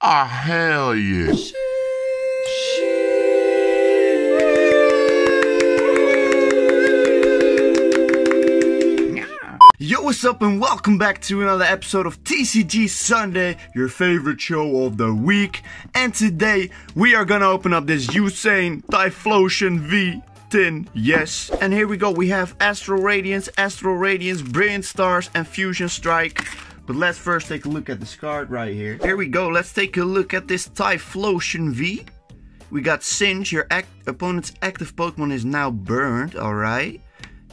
Ah, hell yeah. Yo, what's up, and welcome back to another episode of TCG Sunday, your favorite show of the week. And today we are gonna open up this Hisuian Typhlosion V tin, yes. And here we go, we have Astral Radiance, Astral Radiance, Brilliant Stars, and Fusion Strike. But let's first take a look at this card right here. Here we go, let's take a look at this Typhlosion V. We got Singe, your act opponent's active Pokemon is now burned, alright.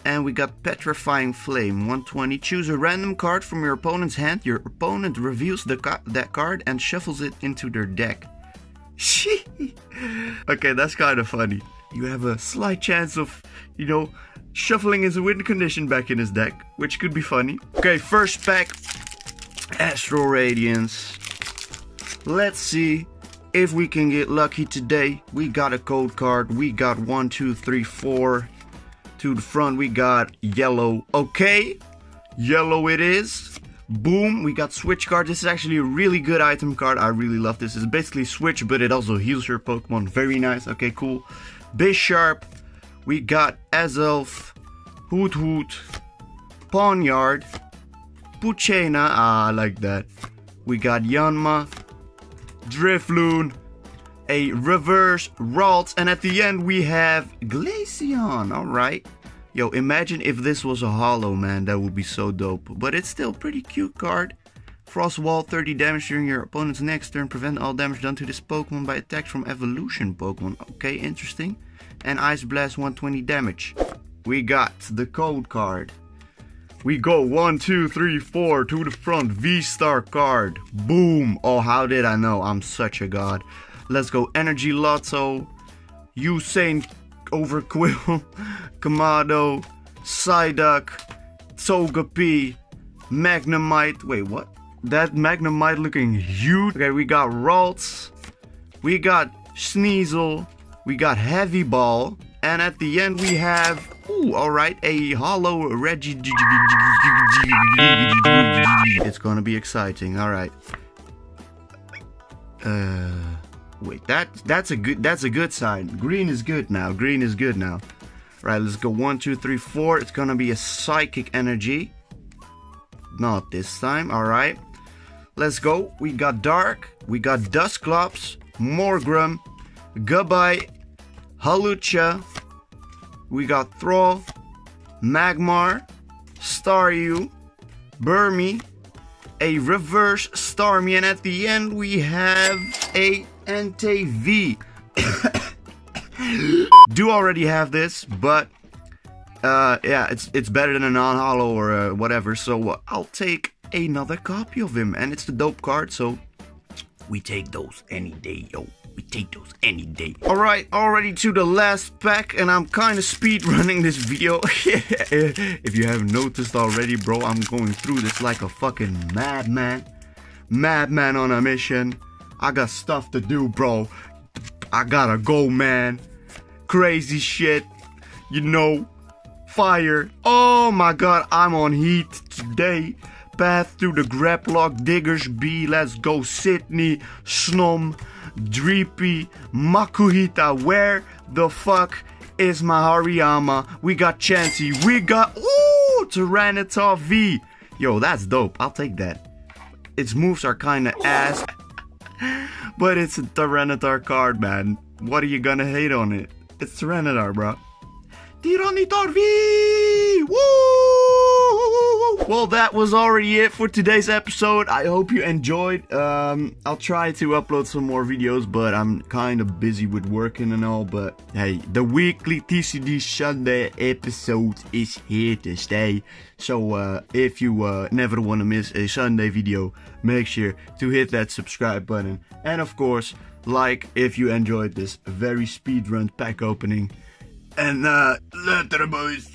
And we got Petrifying Flame, 120. Choose a random card from your opponent's hand. Your opponent reveals the ca that card and shuffles it into their deck. okay, that's kind of funny. You have a slight chance of, you know, shuffling his win condition back in his deck, which could be funny. Okay, first pack, Astral Radiance. Let's see if we can get lucky today. We got a code card. We got one, two, three, four. To the front, we got yellow. Okay, yellow it is. Boom, we got switch card. This is actually a really good item card. I really love this. It's basically switch, but it also heals your Pokemon. Very nice. Okay, cool. Bisharp. We got Azelf. Hoot Hoot. Pawniard. Poochyena. Ah, I like that. We got Yanma. Drifloon a reverse Ralts, and at the end we have Glaceon. Alright. Yo, imagine if this was a holo, man. That would be so dope. But it's still pretty cute card. Frost Wall, 30 damage during your opponent's next turn. Prevent all damage done to this Pokemon by attacks from evolution Pokemon. Okay, interesting. And Ice Blast, 120 damage. We got the code card. We go one, two, three, four to the front. V-Star card. Boom. Oh, how did I know? I'm such a god. Let's go Energy Lotto, Hisuian Overqwil, Kamado, Psyduck, Togepi, Magnemite. Wait, what? That Magnemite looking huge. Okay, we got Ralts, we got Sneasel, we got Heavy Ball, and at the end we have, ooh, alright, a Holo Reggie. It's gonna be exciting, alright. Uh... Wait, that that's a good that's a good sign. Green is good now. Green is good now. Right, let's go one, two, three, four. It's gonna be a psychic energy. Not this time. All right. Let's go. We got dark. We got Dusclops, Morgrem, Gabite, Hawlucha. We got Thrall, Magmar, Staryu, Burmy, a reverse Starmie, and at the end we have a Entei V. Do already have this, but uh, yeah, it's it's better than a non-holo or uh, whatever. So uh, I'll take another copy of him, and it's the dope card. So we take those any day, yo. Those any day. Alright, already to the last pack, and I'm kind of speed running this video. if you haven't noticed already, bro, I'm going through this like a fucking madman. Madman on a mission. I got stuff to do, bro. I gotta go, man. Crazy shit. You know, fire. Oh my god, I'm on heat today. Path through the Grapploct Diggers B. Let's go, Sydney, Snom, Dreepy, Makuhita. Where the fuck is my Hariyama? We got Chansey. We got, ooh, Tyranitar V. Yo, that's dope. I'll take that. Its moves are kinda ass. but it's a Tyranitar card, man. What are you gonna hate on it? It's Tyranitar, bro. Tyranitar V! Woo! Well, that was already it for today's episode. I hope you enjoyed. Um, I'll try to upload some more videos, but I'm kind of busy with working and all. But hey, the weekly TCG Sunday episode is here to stay. So uh, if you uh, never want to miss a Sunday video, make sure to hit that subscribe button. And of course, like if you enjoyed this very speedrun pack opening. And uh, later boys.